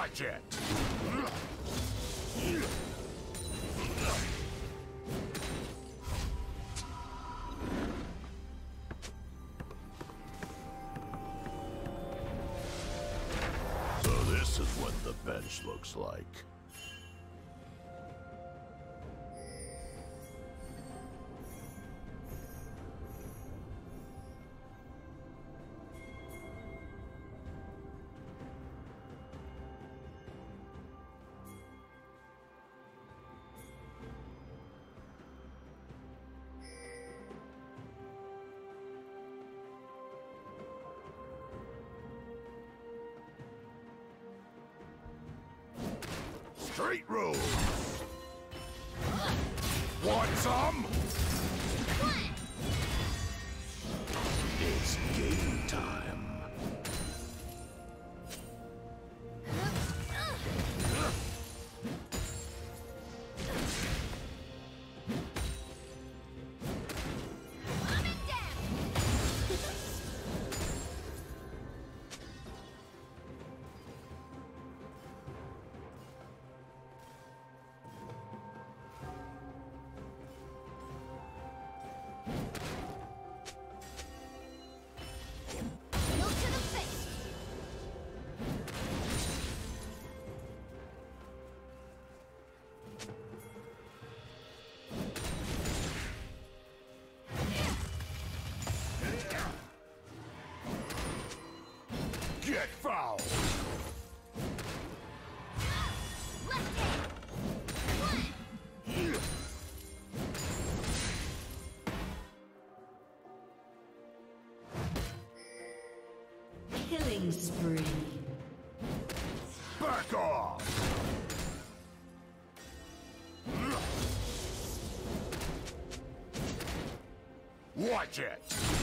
Watch it! So this is what the bench looks like. Street rules! Want some? Clang. It's game time. Spree. Back off! Watch it!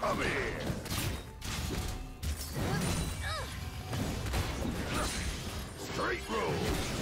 Come here! Straight roll!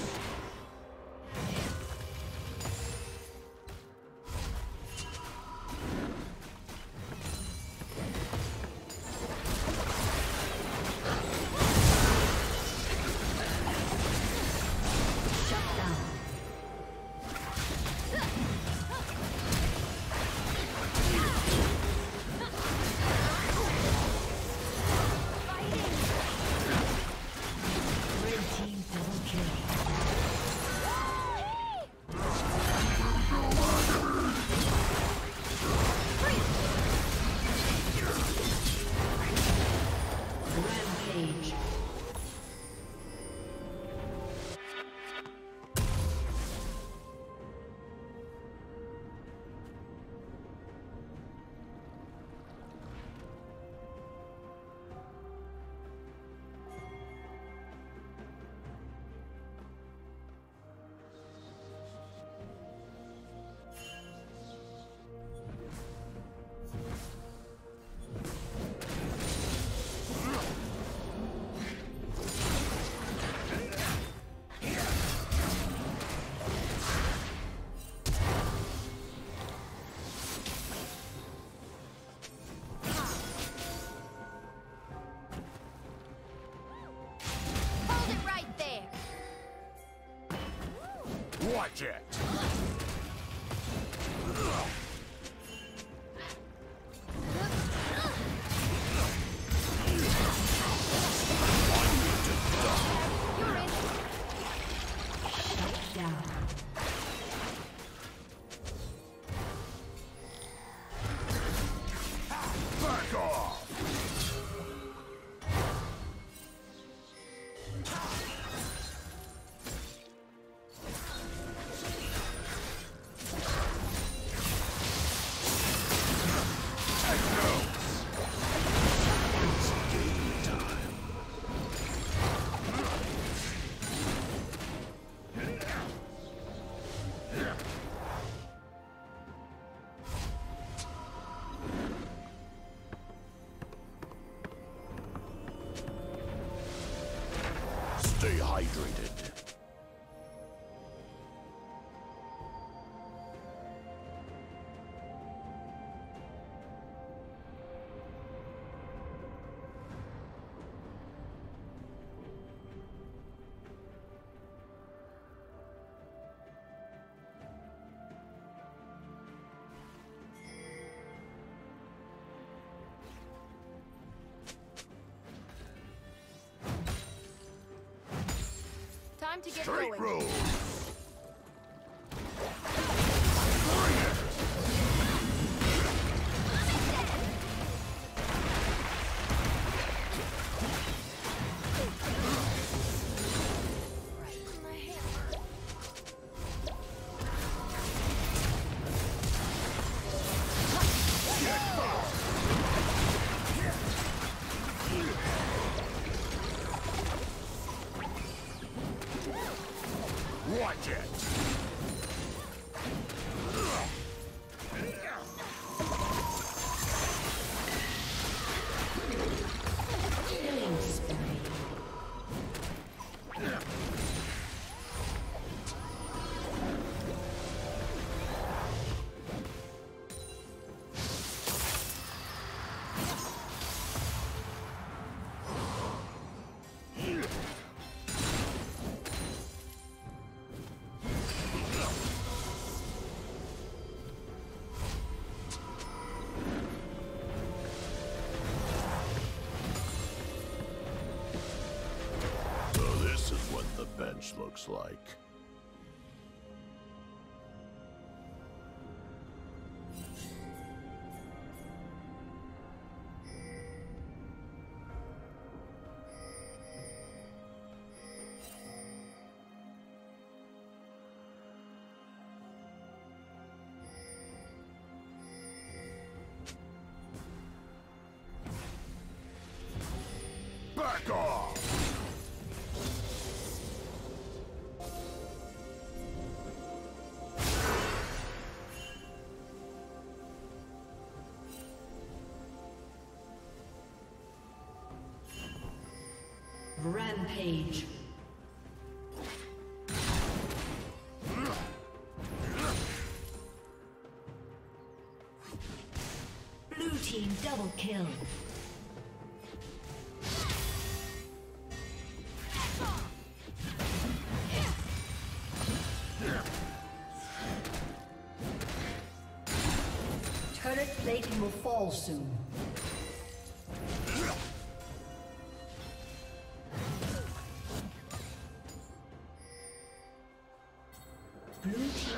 project! hydrated. Time to get Straight going. Road. looks like. Rampage. Blue team double kill. Turret plating will fall soon.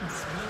Blue